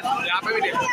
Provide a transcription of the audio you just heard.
इधर यहाँ पे भी देखो